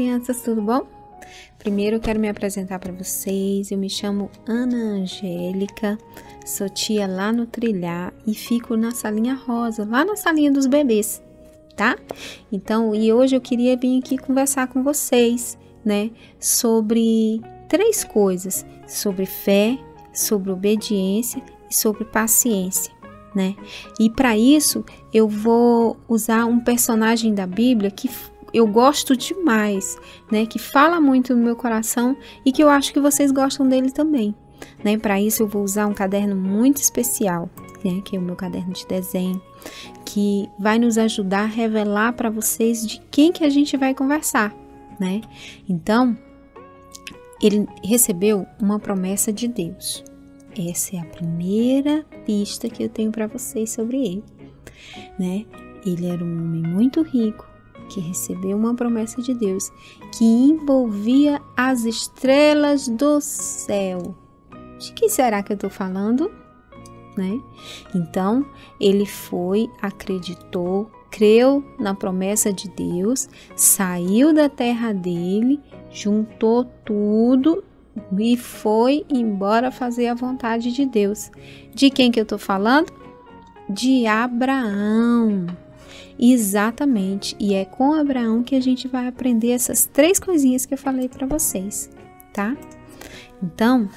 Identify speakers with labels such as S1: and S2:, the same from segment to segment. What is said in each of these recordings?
S1: crianças, tudo bom? Primeiro eu quero me apresentar para vocês. Eu me chamo Ana Angélica, sou tia lá no Trilhar e fico na salinha rosa, lá na salinha dos bebês, tá? Então, e hoje eu queria vir aqui conversar com vocês, né, sobre três coisas: sobre fé, sobre obediência e sobre paciência. Né? E para isso eu vou usar um personagem da Bíblia que eu gosto demais, né? Que fala muito no meu coração e que eu acho que vocês gostam dele também. Né? Para isso eu vou usar um caderno muito especial, né? Que é o meu caderno de desenho, que vai nos ajudar a revelar para vocês de quem que a gente vai conversar, né? Então, ele recebeu uma promessa de Deus. Essa é a primeira pista que eu tenho para vocês sobre ele, né? Ele era um homem muito rico, que recebeu uma promessa de Deus que envolvia as estrelas do céu. De que será que eu estou falando? Né? Então, ele foi, acreditou, creu na promessa de Deus, saiu da terra dele, juntou tudo e foi embora fazer a vontade de Deus. De quem que eu estou falando? De Abraão. Exatamente, e é com Abraão que a gente vai aprender essas três coisinhas que eu falei para vocês, tá? Então,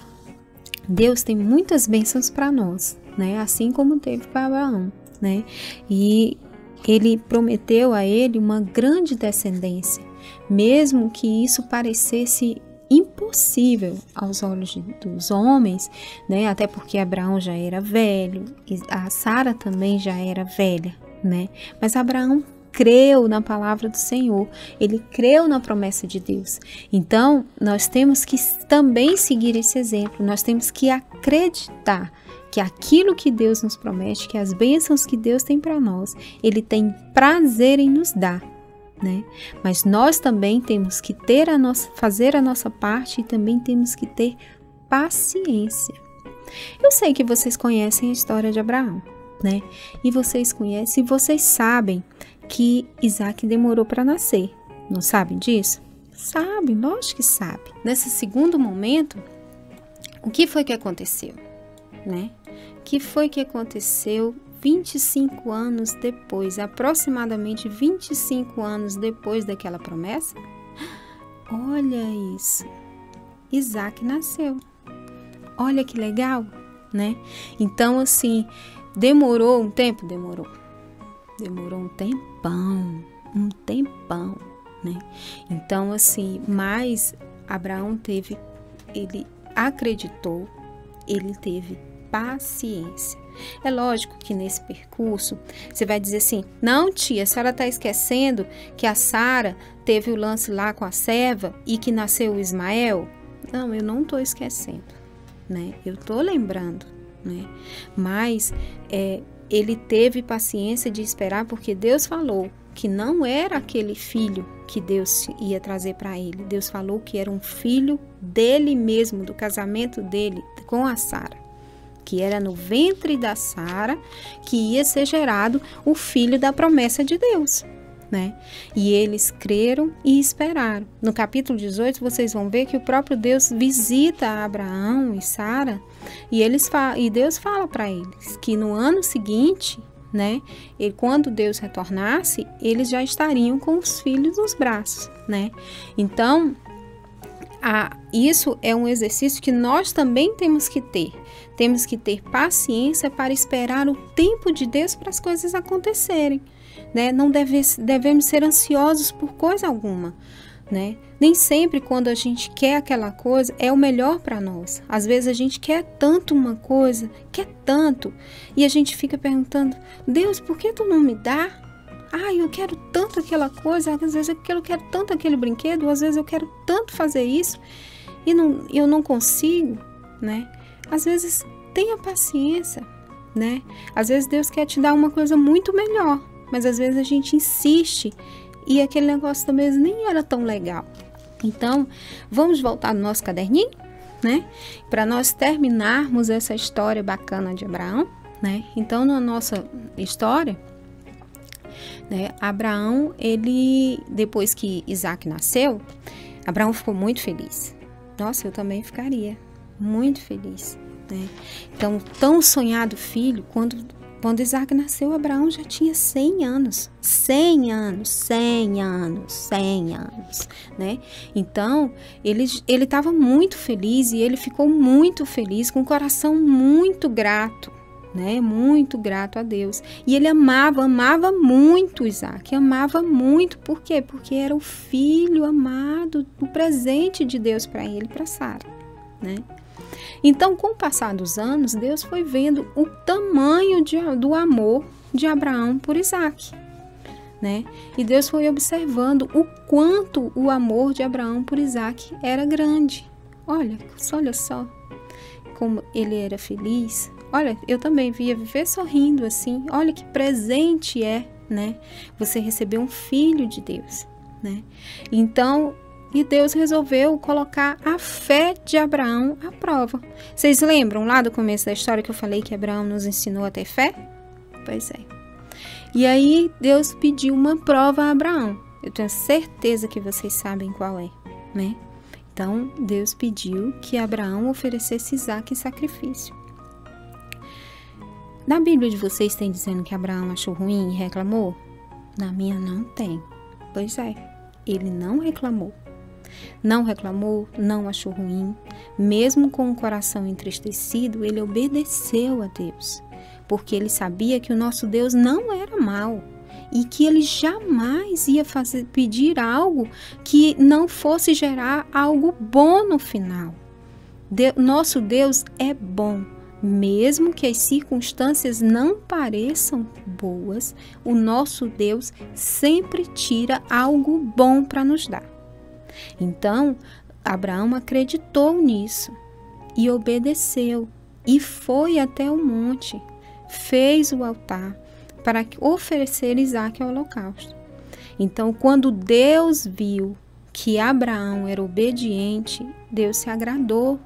S1: Deus tem muitas bênçãos para nós, né? Assim como teve para Abraão, né? E ele prometeu a ele uma grande descendência, mesmo que isso parecesse impossível aos olhos dos homens, né? Até porque Abraão já era velho, e a Sara também já era velha, né? Mas Abraão creu na palavra do Senhor, ele creu na promessa de Deus. Então, nós temos que também seguir esse exemplo, nós temos que acreditar que aquilo que Deus nos promete, que as bênçãos que Deus tem para nós, ele tem prazer em nos dar. Né? Mas nós também temos que ter a nossa, fazer a nossa parte e também temos que ter paciência. Eu sei que vocês conhecem a história de Abraão né? E vocês conhecem, vocês sabem que Isaac demorou para nascer. Não sabem disso? Sabem, lógico que sabem. Nesse segundo momento, o que foi que aconteceu, né? Que foi que aconteceu 25 anos depois, aproximadamente 25 anos depois daquela promessa? Olha isso. Isaac nasceu. Olha que legal, né? Então, assim, Demorou um tempo? Demorou. Demorou um tempão, um tempão, né? Então, assim, mas Abraão teve, ele acreditou, ele teve paciência. É lógico que nesse percurso você vai dizer assim: não, tia, a senhora está esquecendo que a Sara teve o lance lá com a serva e que nasceu o Ismael? Não, eu não estou esquecendo, né? Eu estou lembrando né? Mas é, ele teve paciência de esperar porque Deus falou que não era aquele filho que Deus ia trazer para ele. Deus falou que era um filho dele mesmo, do casamento dele com a Sara, que era no ventre da Sara que ia ser gerado o filho da promessa de Deus né? E eles creram e esperaram. No capítulo 18, vocês vão ver que o próprio Deus visita Abraão e Sara e eles e Deus fala para eles que no ano seguinte, né, quando Deus retornasse, eles já estariam com os filhos nos braços, né? Então, a, isso é um exercício que nós também temos que ter. Temos que ter paciência para esperar o tempo de Deus para as coisas acontecerem né? Não deve, devemos ser ansiosos por coisa alguma, né? Nem sempre quando a gente quer aquela coisa é o melhor para nós. Às vezes a gente quer tanto uma coisa, quer tanto, e a gente fica perguntando: Deus, por que tu não me dá? Ah, eu quero tanto aquela coisa, às vezes eu quero tanto aquele brinquedo, às vezes eu quero tanto fazer isso e não, eu não consigo, né? Às vezes tenha paciência, né? Às vezes Deus quer te dar uma coisa muito melhor, mas às vezes a gente insiste e aquele negócio também nem era tão legal. Então, vamos voltar no nosso caderninho, né? Para nós terminarmos essa história bacana de Abraão, né? Então, na nossa história, Né? Abraão, ele, depois que Isaac nasceu, Abraão ficou muito feliz. Nossa, eu também ficaria muito feliz. Né? Então, tão sonhado filho, quando quando Isaac nasceu, Abraão já tinha 100 anos. 100 anos, 100 anos, 100 anos, né? Então, ele ele estava muito feliz e ele ficou muito feliz, com o coração muito grato, né? Muito grato a Deus. E ele amava, amava muito Isaac, amava muito. Por quê? Porque era o filho amado, o presente de Deus para ele, para Sara, né? Então, com o passar dos anos, Deus foi vendo o tamanho de, do amor de Abraão por Isaac. Né? E Deus foi observando o quanto o amor de Abraão por Isaac era grande. Olha, olha só como ele era feliz. Olha, eu também via viver sorrindo assim. Olha que presente é, né? Você receber um filho de Deus, né? Então, e Deus resolveu colocar a fé de Abraão à prova. Vocês lembram lá do começo da história que eu falei que Abraão nos ensinou a ter fé? Pois é. E aí Deus pediu uma prova a Abraão. Eu tenho certeza que vocês sabem qual é, né? Então Deus pediu que Abraão oferecesse Isaac em sacrifício. Na Bíblia de vocês tem dizendo que Abraão achou ruim e reclamou? Na minha não tem. Pois é, ele não reclamou. Não reclamou, não achou ruim. Mesmo com o coração entristecido, ele obedeceu a Deus, porque ele sabia que o nosso Deus não era mau e que ele jamais ia fazer, pedir algo que não fosse gerar algo bom no final. De, nosso Deus é bom. Mesmo que as circunstâncias não pareçam boas, o nosso Deus sempre tira algo bom para nos dar. Então, Abraão acreditou nisso e obedeceu e foi até o monte, fez o altar para oferecer Isaac ao holocausto. Então, quando Deus viu que Abraão era obediente, Deus se agradou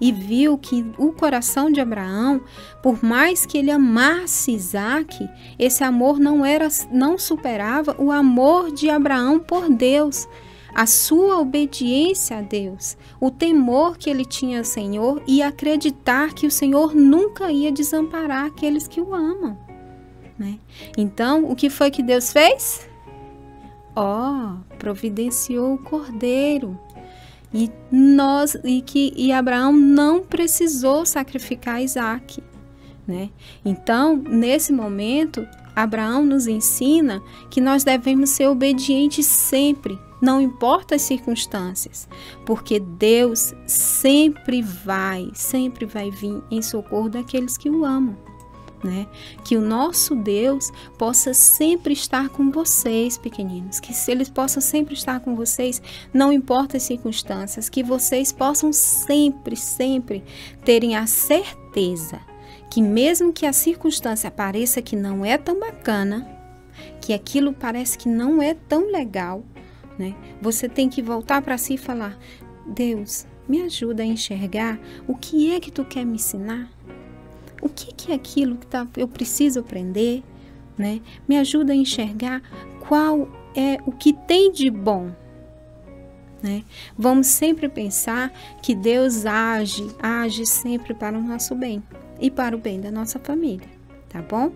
S1: e viu que o coração de Abraão, por mais que ele amasse Isaac, esse amor não era não superava o amor de Abraão por Deus a sua obediência a Deus, o temor que ele tinha ao Senhor e acreditar que o Senhor nunca ia desamparar aqueles que o amam. Né? Então, o que foi que Deus fez? Ó, oh, providenciou o cordeiro. E nós e que e Abraão não precisou sacrificar Isaac, né? Então, nesse momento, Abraão nos ensina que nós devemos ser obedientes sempre, não importa as circunstâncias, porque Deus sempre vai, sempre vai vir em socorro daqueles que o amam. Né? Que o nosso Deus possa sempre estar com vocês, pequeninos, que se eles possam sempre estar com vocês, não importa as circunstâncias, que vocês possam sempre, sempre terem a certeza que mesmo que a circunstância pareça que não é tão bacana, que aquilo parece que não é tão legal, né? Você tem que voltar para si e falar: Deus, me ajuda a enxergar o que é que tu quer me ensinar? O que, que é aquilo que tá, eu preciso aprender? Né? Me ajuda a enxergar qual é o que tem de bom. Né? Vamos sempre pensar que Deus age, age sempre para o nosso bem e para o bem da nossa família, tá bom?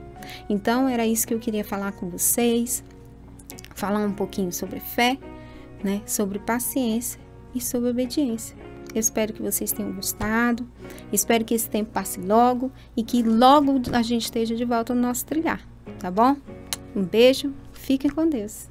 S1: Então era isso que eu queria falar com vocês, falar um pouquinho sobre fé né, sobre paciência e sobre obediência. Eu espero que vocês tenham gostado. Espero que esse tempo passe logo e que logo a gente esteja de volta no nosso trilhar, tá bom? Um beijo, fiquem com Deus.